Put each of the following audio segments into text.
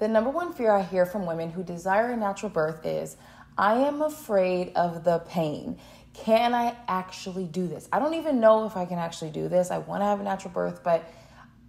The number one fear I hear from women who desire a natural birth is I am afraid of the pain. Can I actually do this? I don't even know if I can actually do this. I want to have a natural birth, but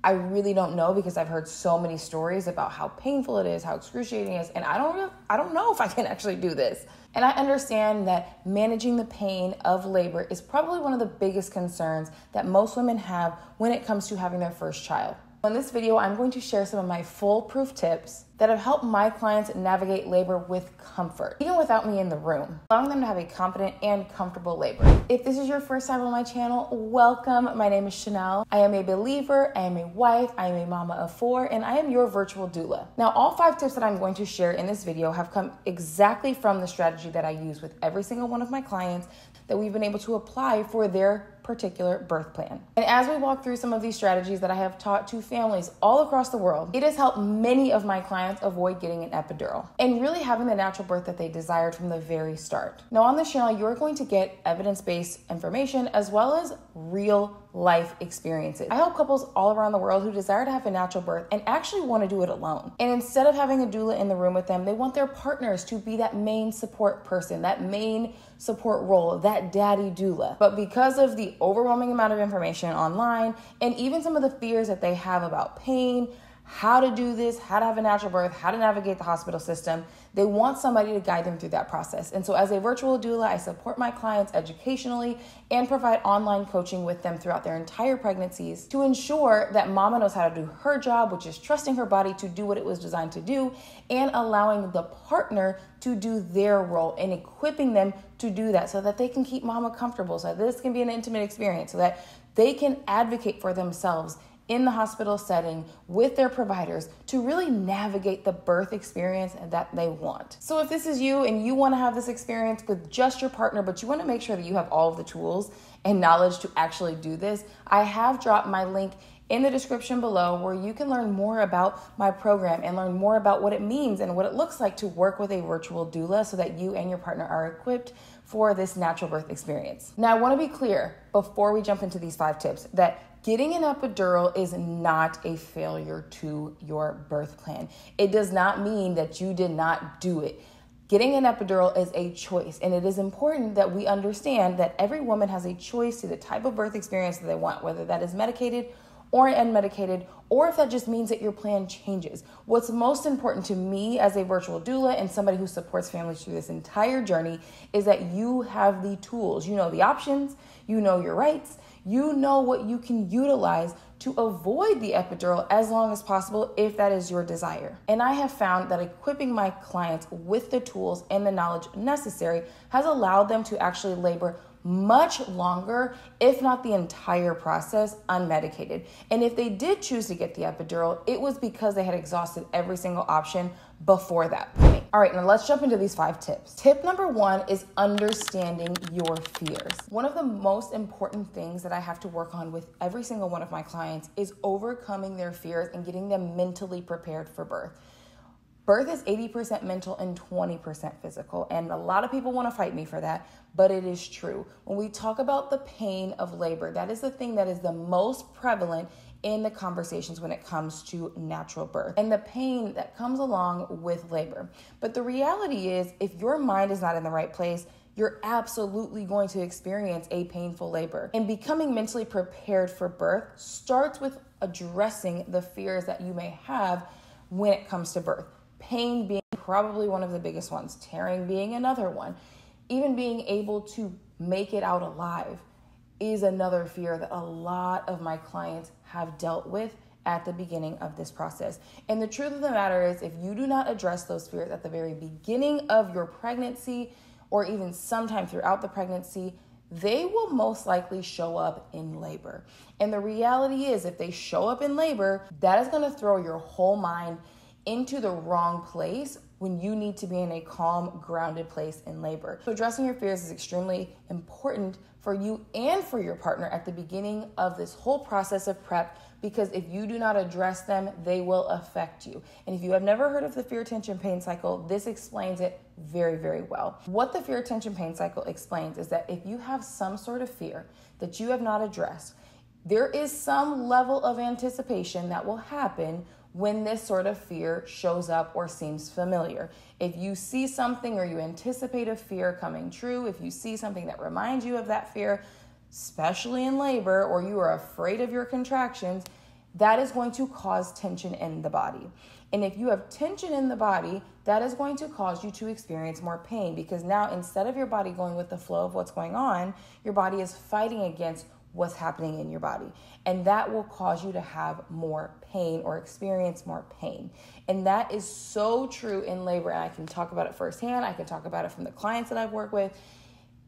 I really don't know because I've heard so many stories about how painful it is, how excruciating it is, and I don't I don't know if I can actually do this. And I understand that managing the pain of labor is probably one of the biggest concerns that most women have when it comes to having their first child. In this video, I'm going to share some of my foolproof tips that have helped my clients navigate labor with comfort, even without me in the room, allowing them to have a confident and comfortable labor. If this is your first time on my channel, welcome. My name is Chanel. I am a believer, I am a wife, I am a mama of four, and I am your virtual doula. Now, all five tips that I'm going to share in this video have come exactly from the strategy that I use with every single one of my clients that we've been able to apply for their particular birth plan. And as we walk through some of these strategies that I have taught to families all across the world, it has helped many of my clients avoid getting an epidural and really having the natural birth that they desired from the very start. Now, on this channel, you're going to get evidence based information as well as real life experiences. I help couples all around the world who desire to have a natural birth and actually want to do it alone. And instead of having a doula in the room with them, they want their partners to be that main support person, that main support role, that daddy doula. But because of the overwhelming amount of information online and even some of the fears that they have about pain, how to do this, how to have a natural birth, how to navigate the hospital system. They want somebody to guide them through that process. And so, as a virtual doula, I support my clients educationally and provide online coaching with them throughout their entire pregnancies to ensure that mama knows how to do her job, which is trusting her body to do what it was designed to do, and allowing the partner to do their role and equipping them to do that so that they can keep mama comfortable, so that this can be an intimate experience, so that they can advocate for themselves in the hospital setting with their providers to really navigate the birth experience that they want. So, if this is you and you want to have this experience with just your partner, but you want to make sure that you have all of the tools and knowledge to actually do this, I have dropped my link in the description below where you can learn more about my program and learn more about what it means and what it looks like to work with a virtual doula so that you and your partner are equipped for this natural birth experience. Now, I want to be clear before we jump into these five tips that Getting an epidural is not a failure to your birth plan. It does not mean that you did not do it. Getting an epidural is a choice, and it is important that we understand that every woman has a choice to the type of birth experience that they want, whether that is medicated or unmedicated, or if that just means that your plan changes. What's most important to me as a virtual doula and somebody who supports families through this entire journey is that you have the tools. You know the options, you know your rights, you know what you can utilize to avoid the epidural as long as possible if that is your desire. And I have found that equipping my clients with the tools and the knowledge necessary has allowed them to actually labor much longer, if not the entire process, unmedicated. And if they did choose to get the epidural, it was because they had exhausted every single option before that point. All right, now let's jump into these five tips. Tip number one is understanding your fears. One of the most important things that I have to work on with every single one of my clients is overcoming their fears and getting them mentally prepared for birth. Birth is 80% mental and 20% physical. And a lot of people want to fight me for that, but it is true. When we talk about the pain of labor, that is the thing that is the most prevalent in the conversations when it comes to natural birth and the pain that comes along with labor. But the reality is, if your mind is not in the right place, you're absolutely going to experience a painful labor. And becoming mentally prepared for birth starts with addressing the fears that you may have when it comes to birth pain being probably one of the biggest ones, tearing being another one, even being able to make it out alive is another fear that a lot of my clients have dealt with at the beginning of this process. And the truth of the matter is, if you do not address those fears at the very beginning of your pregnancy, or even sometime throughout the pregnancy, they will most likely show up in labor. And the reality is, if they show up in labor, that is gonna throw your whole mind into the wrong place when you need to be in a calm, grounded place in labor. So, addressing your fears is extremely important for you and for your partner at the beginning of this whole process of prep because if you do not address them, they will affect you. And if you have never heard of the fear, tension, pain cycle, this explains it very, very well. What the fear, tension, pain cycle explains is that if you have some sort of fear that you have not addressed, there is some level of anticipation that will happen when this sort of fear shows up or seems familiar. If you see something or you anticipate a fear coming true, if you see something that reminds you of that fear, especially in labor, or you are afraid of your contractions, that is going to cause tension in the body. And if you have tension in the body, that is going to cause you to experience more pain because now instead of your body going with the flow of what's going on, your body is fighting against what's happening in your body. And that will cause you to have more pain or experience more pain. And that is so true in labor. And I can talk about it firsthand. I can talk about it from the clients that I've worked with.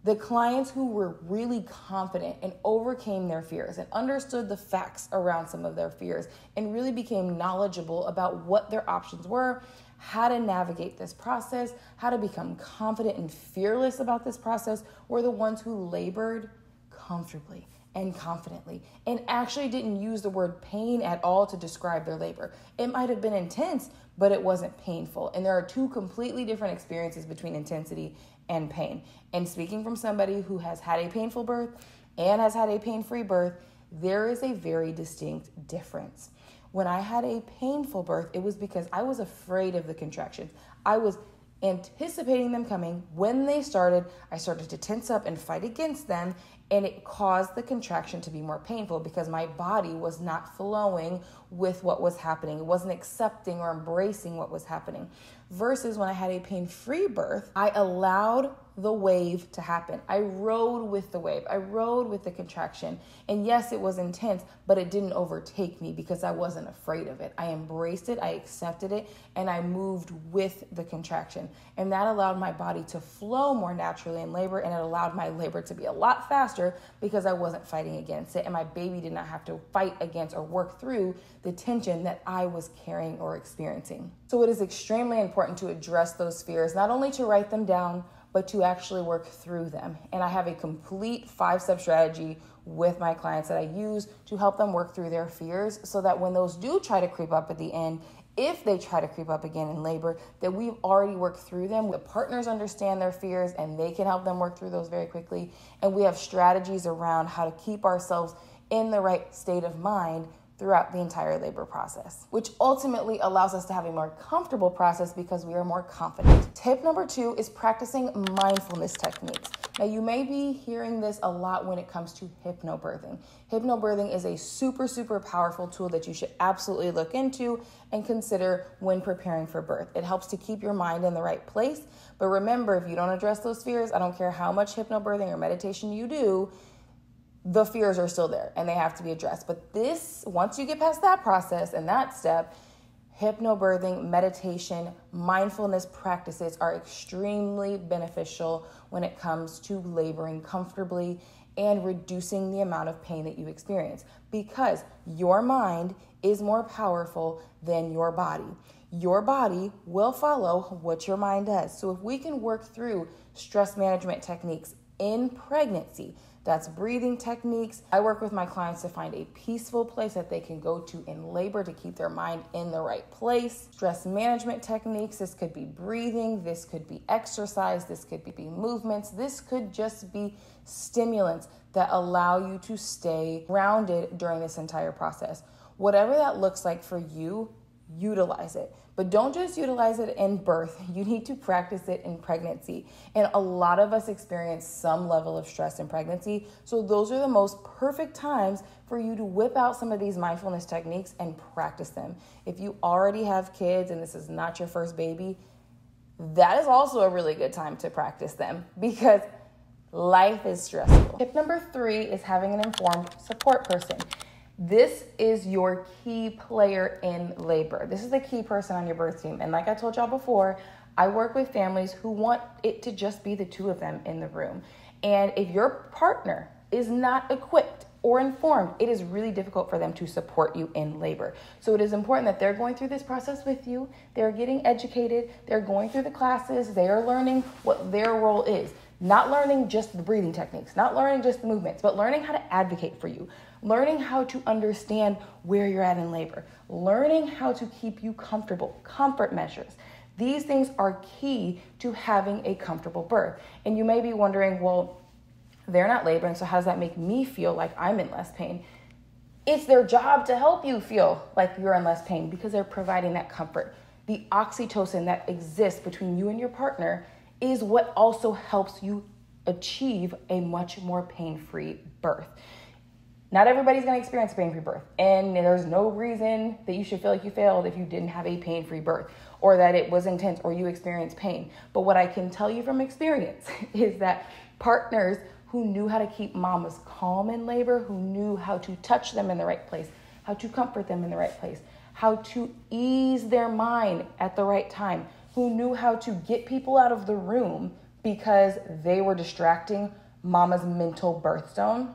The clients who were really confident and overcame their fears and understood the facts around some of their fears and really became knowledgeable about what their options were, how to navigate this process, how to become confident and fearless about this process, were the ones who labored comfortably and confidently and actually didn't use the word pain at all to describe their labor. It might have been intense, but it wasn't painful. And there are two completely different experiences between intensity and pain. And speaking from somebody who has had a painful birth and has had a pain free birth, there is a very distinct difference. When I had a painful birth, it was because I was afraid of the contractions. I was anticipating them coming. When they started, I started to tense up and fight against them, and it caused the contraction to be more painful because my body was not flowing with what was happening. It wasn't accepting or embracing what was happening. Versus when I had a pain free birth, I allowed the wave to happen. I rode with the wave. I rode with the contraction. And yes, it was intense, but it didn't overtake me because I wasn't afraid of it. I embraced it, I accepted it, and I moved with the contraction. And that allowed my body to flow more naturally in labor, and it allowed my labor to be a lot faster because I wasn't fighting against it. And my baby did not have to fight against or work through the tension that I was carrying or experiencing. So it is extremely important to address those fears, not only to write them down but to actually work through them. And I have a complete five step strategy with my clients that I use to help them work through their fears so that when those do try to creep up at the end, if they try to creep up again in labor, that we've already worked through them. The partners understand their fears and they can help them work through those very quickly. And we have strategies around how to keep ourselves in the right state of mind throughout the entire labor process, which ultimately allows us to have a more comfortable process because we are more confident. Tip number two is practicing mindfulness techniques. Now, you may be hearing this a lot when it comes to hypnobirthing. Hypnobirthing is a super, super powerful tool that you should absolutely look into and consider when preparing for birth. It helps to keep your mind in the right place. But remember, if you don't address those fears, I don't care how much hypnobirthing or meditation you do, the fears are still there and they have to be addressed. But this, once you get past that process and that step, hypnobirthing, meditation, mindfulness practices are extremely beneficial when it comes to laboring comfortably and reducing the amount of pain that you experience because your mind is more powerful than your body. Your body will follow what your mind does. So, if we can work through stress management techniques in pregnancy, that's breathing techniques. I work with my clients to find a peaceful place that they can go to in labor to keep their mind in the right place. Stress management techniques. This could be breathing, this could be exercise, this could be movements, this could just be stimulants that allow you to stay grounded during this entire process. Whatever that looks like for you, utilize it. But don't just utilize it in birth, you need to practice it in pregnancy. And a lot of us experience some level of stress in pregnancy. So, those are the most perfect times for you to whip out some of these mindfulness techniques and practice them. If you already have kids and this is not your first baby, that is also a really good time to practice them because life is stressful. Tip number three is having an informed support person. This is your key player in labor. This is the key person on your birth team. And like I told y'all before, I work with families who want it to just be the two of them in the room. And if your partner is not equipped or informed, it is really difficult for them to support you in labor. So it is important that they're going through this process with you, they're getting educated, they're going through the classes, they are learning what their role is. Not learning just the breathing techniques, not learning just the movements, but learning how to advocate for you, learning how to understand where you're at in labor, learning how to keep you comfortable, comfort measures. These things are key to having a comfortable birth. And you may be wondering, well, they're not laboring, so how does that make me feel like I'm in less pain? It's their job to help you feel like you're in less pain because they're providing that comfort. The oxytocin that exists between you and your partner is what also helps you achieve a much more pain free birth. Not everybody's gonna experience pain free birth, and there's no reason that you should feel like you failed if you didn't have a pain free birth or that it was intense or you experienced pain. But what I can tell you from experience is that partners who knew how to keep mamas calm in labor, who knew how to touch them in the right place, how to comfort them in the right place, how to ease their mind at the right time, who knew how to get people out of the room because they were distracting mama's mental birthstone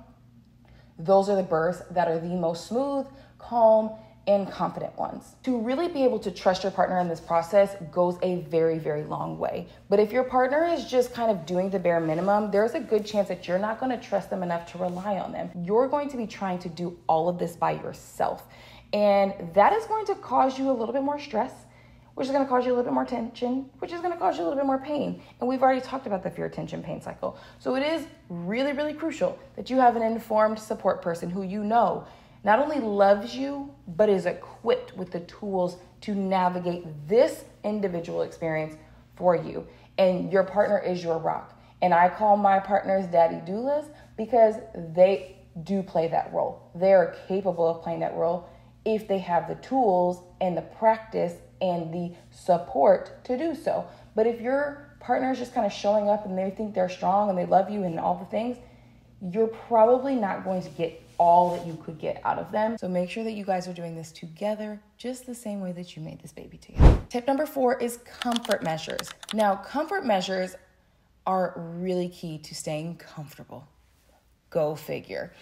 those are the births that are the most smooth, calm, and confident ones. To really be able to trust your partner in this process goes a very, very long way. But if your partner is just kind of doing the bare minimum, there's a good chance that you're not going to trust them enough to rely on them. You're going to be trying to do all of this by yourself. And that is going to cause you a little bit more stress which is going to cause you a little bit more tension, which is going to cause you a little bit more pain. And we've already talked about the fear, tension, pain cycle. So it is really, really crucial that you have an informed support person who you know not only loves you, but is equipped with the tools to navigate this individual experience for you. And your partner is your rock. And I call my partners daddy doulas because they do play that role. They are capable of playing that role if they have the tools and the practice and the support to do so. But if your partner is just kind of showing up and they think they're strong and they love you and all the things, you're probably not going to get all that you could get out of them. So make sure that you guys are doing this together, just the same way that you made this baby together. Tip number four is comfort measures. Now, comfort measures are really key to staying comfortable. Go figure.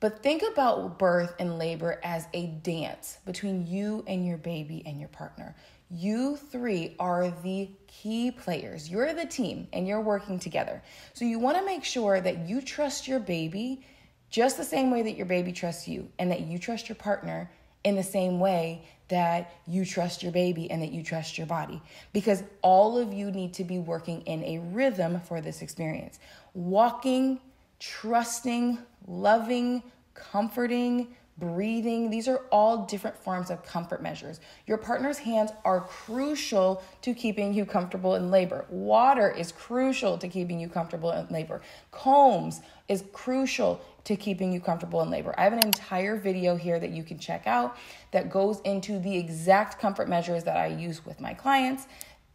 But think about birth and labor as a dance between you and your baby and your partner. You three are the key players. You're the team and you're working together. So you want to make sure that you trust your baby just the same way that your baby trusts you and that you trust your partner in the same way that you trust your baby and that you trust your body because all of you need to be working in a rhythm for this experience. Walking trusting, loving, comforting, breathing. These are all different forms of comfort measures. Your partner's hands are crucial to keeping you comfortable in labor. Water is crucial to keeping you comfortable in labor. Combs is crucial to keeping you comfortable in labor. I have an entire video here that you can check out that goes into the exact comfort measures that I use with my clients,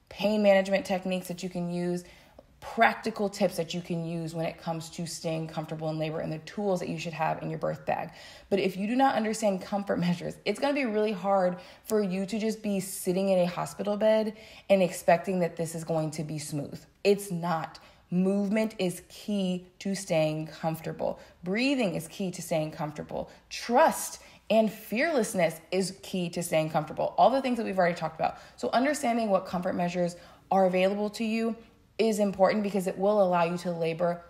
pain management techniques that you can use practical tips that you can use when it comes to staying comfortable in labor and the tools that you should have in your birth bag. But if you do not understand comfort measures, it's going to be really hard for you to just be sitting in a hospital bed and expecting that this is going to be smooth. It's not. Movement is key to staying comfortable. Breathing is key to staying comfortable. Trust and fearlessness is key to staying comfortable. All the things that we've already talked about. So, understanding what comfort measures are available to you is important because it will allow you to labor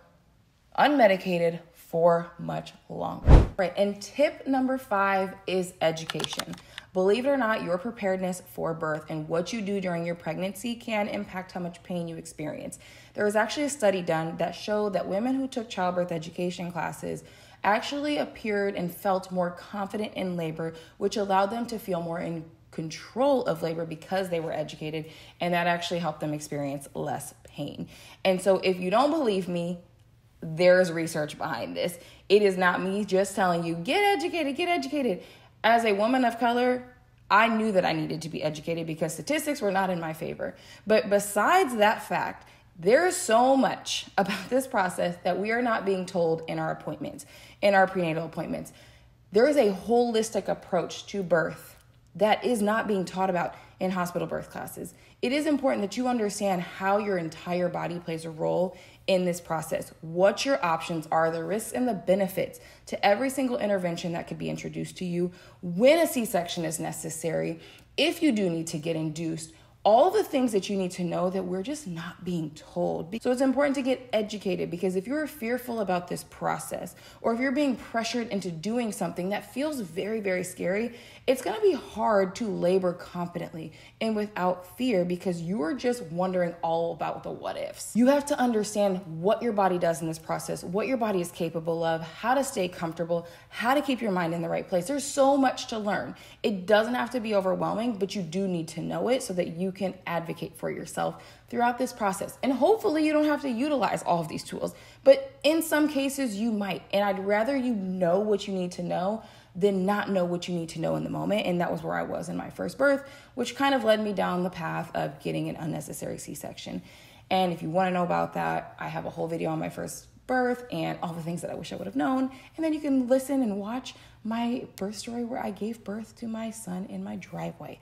unmedicated for much longer. Right, and tip number five is education. Believe it or not, your preparedness for birth and what you do during your pregnancy can impact how much pain you experience. There was actually a study done that showed that women who took childbirth education classes actually appeared and felt more confident in labor, which allowed them to feel more in control of labor because they were educated, and that actually helped them experience less pain. And so, if you don't believe me, there's research behind this. It is not me just telling you, get educated, get educated. As a woman of color, I knew that I needed to be educated because statistics were not in my favor. But besides that fact, there is so much about this process that we are not being told in our appointments, in our prenatal appointments. There is a holistic approach to birth that is not being taught about in hospital birth classes. It is important that you understand how your entire body plays a role in this process, what your options are, the risks and the benefits to every single intervention that could be introduced to you, when a C section is necessary, if you do need to get induced. All the things that you need to know that we're just not being told. So it's important to get educated because if you're fearful about this process or if you're being pressured into doing something that feels very, very scary, it's gonna be hard to labor confidently and without fear because you're just wondering all about the what ifs. You have to understand what your body does in this process, what your body is capable of, how to stay comfortable, how to keep your mind in the right place. There's so much to learn. It doesn't have to be overwhelming, but you do need to know it so that you can advocate for yourself throughout this process. And hopefully, you don't have to utilize all of these tools, but in some cases, you might. And I'd rather you know what you need to know than not know what you need to know in the moment. And that was where I was in my first birth, which kind of led me down the path of getting an unnecessary C section. And if you want to know about that, I have a whole video on my first birth and all the things that I wish I would have known. And then you can listen and watch my birth story where I gave birth to my son in my driveway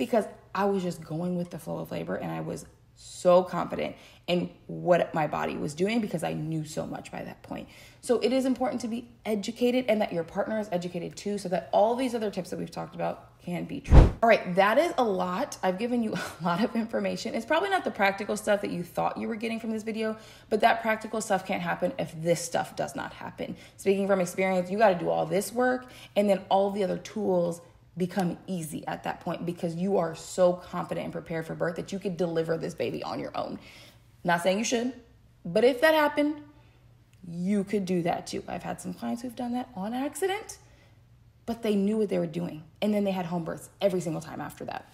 because I was just going with the flow of labor and I was so confident in what my body was doing because I knew so much by that point. So it is important to be educated and that your partner is educated too so that all these other tips that we've talked about can be true. All right, that is a lot. I've given you a lot of information. It's probably not the practical stuff that you thought you were getting from this video, but that practical stuff can't happen if this stuff does not happen. Speaking from experience, you got to do all this work and then all the other tools become easy at that point because you are so confident and prepared for birth that you could deliver this baby on your own. Not saying you should, but if that happened, you could do that too. I've had some clients who've done that on accident, but they knew what they were doing. And then they had home births every single time after that.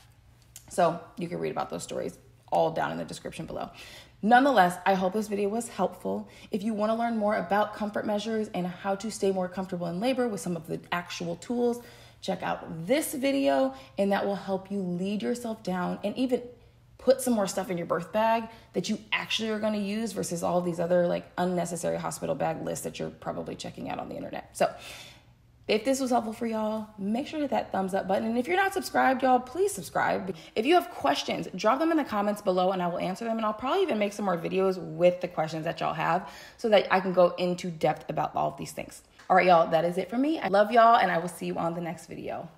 So you can read about those stories all down in the description below. Nonetheless, I hope this video was helpful. If you want to learn more about comfort measures and how to stay more comfortable in labor with some of the actual tools, check out this video and that will help you lead yourself down and even put some more stuff in your birth bag that you actually are going to use versus all these other like unnecessary hospital bag lists that you're probably checking out on the internet. So, if this was helpful for y'all, make sure to hit that thumbs up button. And if you're not subscribed, y'all, please subscribe. If you have questions, drop them in the comments below and I will answer them. And I'll probably even make some more videos with the questions that y'all have so that I can go into depth about all of these things. All right, y'all, that is it for me. I love y'all, and I will see you on the next video.